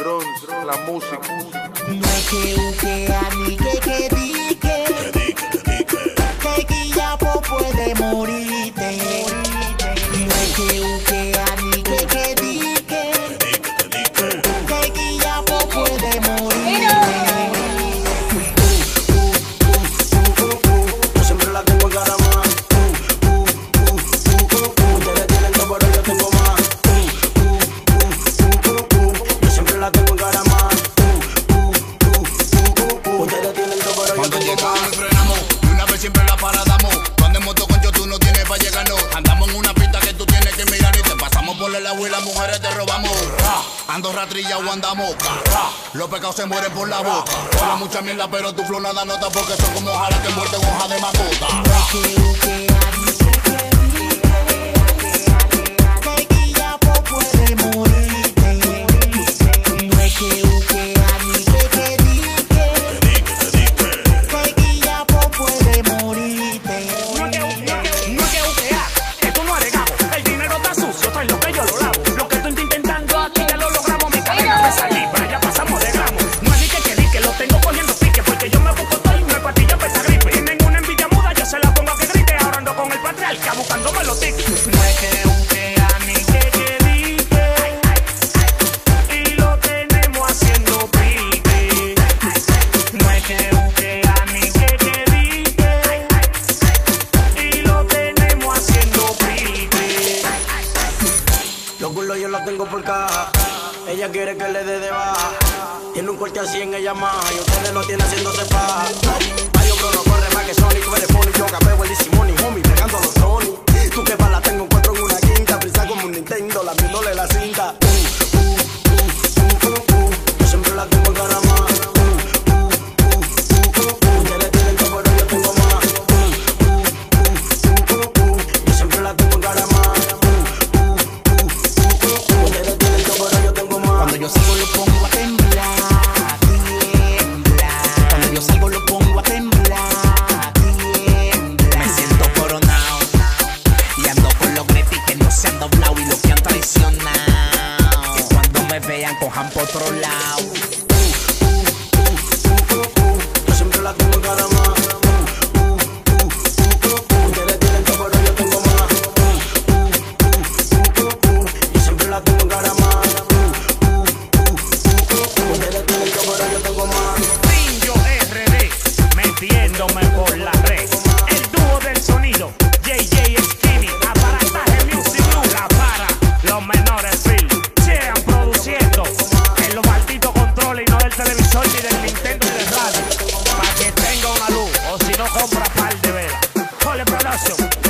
Drones, la música. No es que uquea ni que que dique. Que guillapo puede morirte. Agua y las mujeres te robamos. Ra, Ando ratrilla o andamos. Los pecados se mueren por la boca. Habla mucha mierda, pero tu flow nada nota porque son como ojalá que muerte en hoja de macota. Yo los tengo por caja. Ella quiere que le dé de baja. Tiene un corte así en ella más. Y ustedes lo tienen haciéndose paja. Mario Bro no corre más que Sony. Tú eres funny. Yo capeo homie. Pegando los yo salgo lo pongo a temblar, tiembla. Cuando yo salgo lo pongo a temblar, tiembla. Me siento coronado y ando con los gretis que no se han doblado y los que han traicionado. Cuando me vean cojan por otro lado. Televisor ni del Nintendo ni del radio. Para que tenga una luz, o si no compra par de velas. Cole Production,